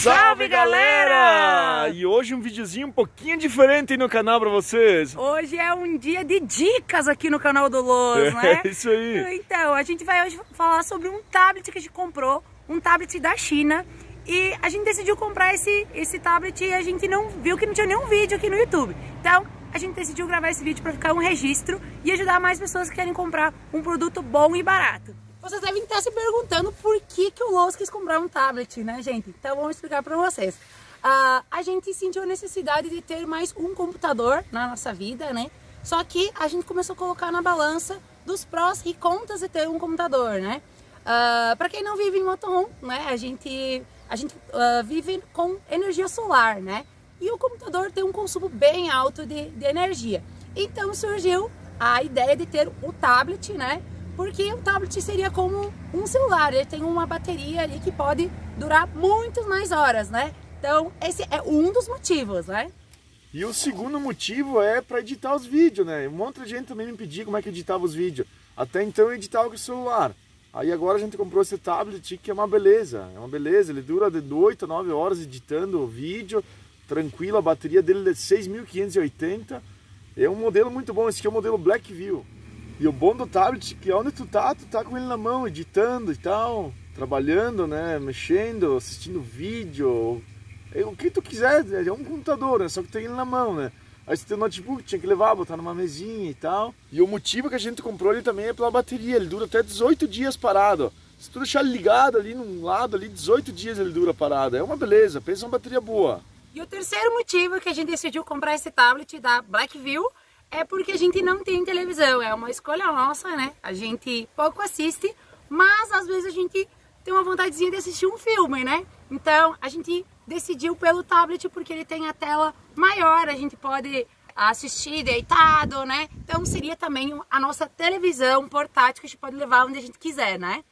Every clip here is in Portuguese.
Salve galera! E hoje um videozinho um pouquinho diferente no canal pra vocês. Hoje é um dia de dicas aqui no canal do Loz, né? É isso aí. Então, a gente vai hoje falar sobre um tablet que a gente comprou, um tablet da China. E a gente decidiu comprar esse, esse tablet e a gente não viu que não tinha nenhum vídeo aqui no YouTube. Então, a gente decidiu gravar esse vídeo para ficar um registro e ajudar mais pessoas que querem comprar um produto bom e barato. Vocês devem estar se perguntando por que, que o Lowe's quis comprar um tablet, né, gente? Então vamos explicar para vocês. Uh, a gente sentiu a necessidade de ter mais um computador na nossa vida, né? Só que a gente começou a colocar na balança dos prós e contras de ter um computador, né? Uh, para quem não vive em motorhome, né? A gente, a gente uh, vive com energia solar, né? E o computador tem um consumo bem alto de, de energia. Então surgiu a ideia de ter o tablet, né? Porque o tablet seria como um celular, ele tem uma bateria ali que pode durar muitas mais horas, né? Então, esse é um dos motivos, né? E o segundo motivo é para editar os vídeos, né? Um monte de gente também me pedia como é que editava os vídeos. Até então eu editava com o celular. Aí agora a gente comprou esse tablet que é uma beleza, é uma beleza. Ele dura de 8 a 9 horas editando o vídeo, tranquilo. A bateria dele é 6580. É um modelo muito bom, esse aqui é o modelo Blackview. E o bom do tablet é que onde tu tá, tu tá com ele na mão, editando e tal, trabalhando, né, mexendo, assistindo vídeo, é o que tu quiser, é um computador, né, só que tem ele na mão, né. Aí você tem o notebook, tinha que levar, botar numa mesinha e tal. E o motivo que a gente comprou ele também é pela bateria, ele dura até 18 dias parado. Se tu deixar ligado ali num lado, ali 18 dias ele dura parado. É uma beleza, pensa uma bateria boa. E o terceiro motivo que a gente decidiu comprar esse tablet da Blackview é porque a gente não tem televisão, é uma escolha nossa, né? A gente pouco assiste, mas às vezes a gente tem uma vontadezinha de assistir um filme, né? Então a gente decidiu pelo tablet porque ele tem a tela maior, a gente pode assistir deitado, né? Então seria também a nossa televisão portátil que a gente pode levar onde a gente quiser, né?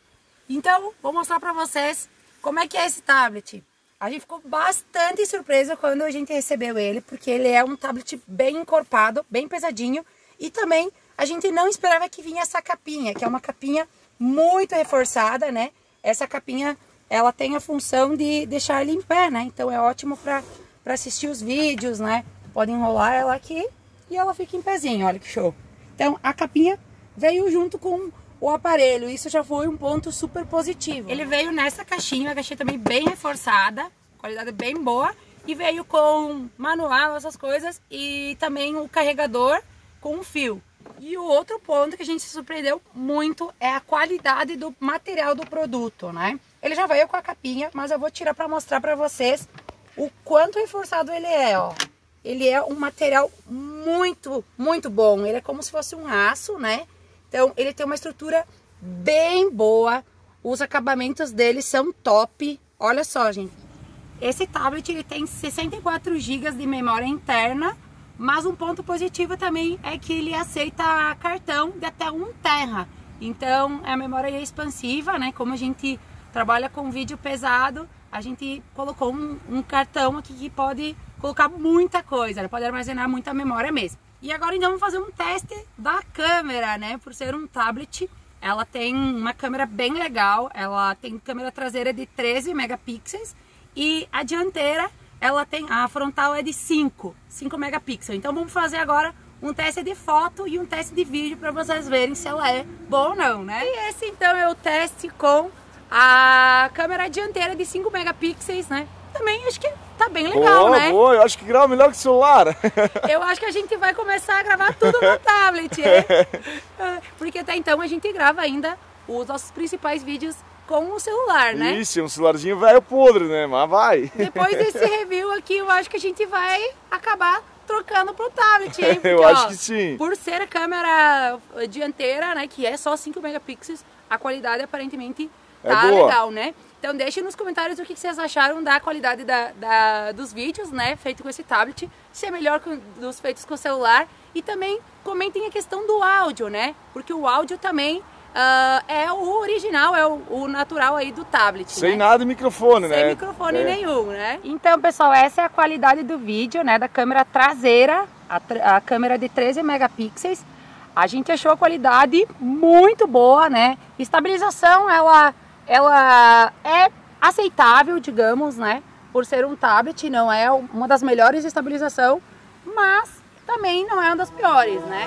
Então vou mostrar para vocês como é que é esse tablet. A gente ficou bastante surpresa quando a gente recebeu ele, porque ele é um tablet bem encorpado, bem pesadinho. E também a gente não esperava que vinha essa capinha, que é uma capinha muito reforçada, né? Essa capinha, ela tem a função de deixar ele em pé, né? Então é ótimo para assistir os vídeos, né? Pode enrolar ela aqui e ela fica em pezinho, olha que show. Então a capinha veio junto com o aparelho. Isso já foi um ponto super positivo. Ele veio nessa caixinha, uma caixinha também bem reforçada, qualidade bem boa. E veio com manual, essas coisas, e também o carregador com fio. E o outro ponto que a gente se surpreendeu muito é a qualidade do material do produto, né? Ele já veio com a capinha, mas eu vou tirar para mostrar para vocês o quanto reforçado ele é, ó. Ele é um material muito, muito bom. Ele é como se fosse um aço, né? Então, ele tem uma estrutura bem boa. Os acabamentos dele são top. Olha só, gente. Esse tablet ele tem 64 GB de memória interna, mas um ponto positivo também é que ele aceita cartão de até 1 terra. Então, a memória é expansiva, né? Como a gente trabalha com vídeo pesado, a gente colocou um, um cartão aqui que pode colocar muita coisa, pode armazenar muita memória mesmo. E agora então vamos fazer um teste da câmera, né? Por ser um tablet, ela tem uma câmera bem legal, ela tem câmera traseira de 13 megapixels e a dianteira, ela tem, a frontal é de 5, 5 megapixels. Então vamos fazer agora um teste de foto e um teste de vídeo para vocês verem se ela é boa ou não, né? E esse então é o teste com a câmera dianteira de 5 megapixels, né? Também acho que tá bem legal, boa, né? Boa, eu acho que grava melhor que o celular. Eu acho que a gente vai começar a gravar tudo no tablet, hein? Porque até então a gente grava ainda os nossos principais vídeos com o celular, né? Isso, um celularzinho velho podre, né? Mas vai. Depois desse review aqui, eu acho que a gente vai acabar trocando pro tablet, hein? Porque, eu acho ó, que sim. Por ser a câmera dianteira, né, que é só 5 megapixels, a qualidade aparentemente é tá boa. legal, né? Então deixem nos comentários o que vocês acharam da qualidade da, da, dos vídeos, né, feito com esse tablet, se é melhor que dos feitos com o celular e também comentem a questão do áudio, né, porque o áudio também uh, é o original, é o, o, natural aí do tablet, Sem né? nada de microfone, Sem né? Sem microfone é. nenhum, né? Então, pessoal, essa é a qualidade do vídeo, né, da câmera traseira, a, a câmera de 13 megapixels. A gente achou a qualidade muito boa, né? Estabilização, ela ela é aceitável, digamos, né? por ser um tablet, não é uma das melhores de estabilização, mas também não é uma das piores, né?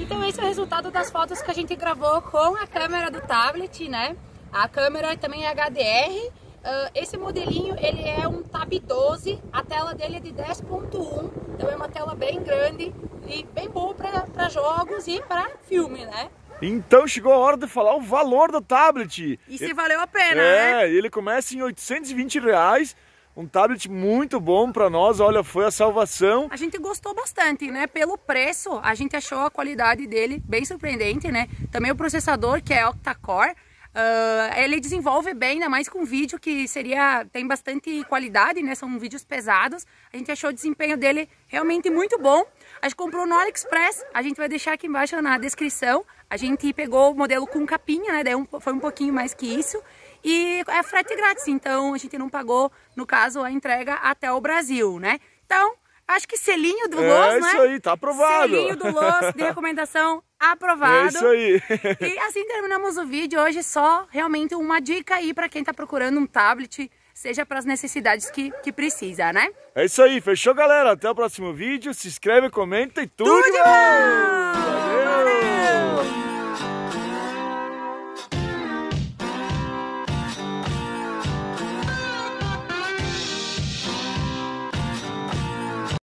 Então esse é o resultado das fotos que a gente gravou com a câmera do tablet, né? A câmera também é HDR. Uh, esse modelinho ele é um Tab 12, a tela dele é de 10.1, então é uma tela bem grande e bem boa para jogos e para filme, né? Então chegou a hora de falar o valor do tablet. E se ele, valeu a pena, é, né? ele começa em 820 reais. Um tablet muito bom para nós, olha, foi a salvação. A gente gostou bastante, né? Pelo preço, a gente achou a qualidade dele bem surpreendente, né? Também o processador, que é octa-core, Uh, ele desenvolve bem, ainda mais com vídeo que seria tem bastante qualidade, né? São vídeos pesados. A gente achou o desempenho dele realmente muito bom. A gente comprou no AliExpress, a gente vai deixar aqui embaixo na descrição. A gente pegou o modelo com capinha, né? Daí um, foi um pouquinho mais que isso. E é frete grátis, então a gente não pagou, no caso, a entrega até o Brasil, né? Então, acho que selinho do é né? É isso aí, tá aprovado. Selinho do Loz de recomendação aprovado. É isso aí. e assim terminamos o vídeo. Hoje só realmente uma dica aí para quem tá procurando um tablet, seja para as necessidades que, que precisa, né? É isso aí, fechou galera? Até o próximo vídeo. Se inscreve, comenta e tudo, tudo de bom!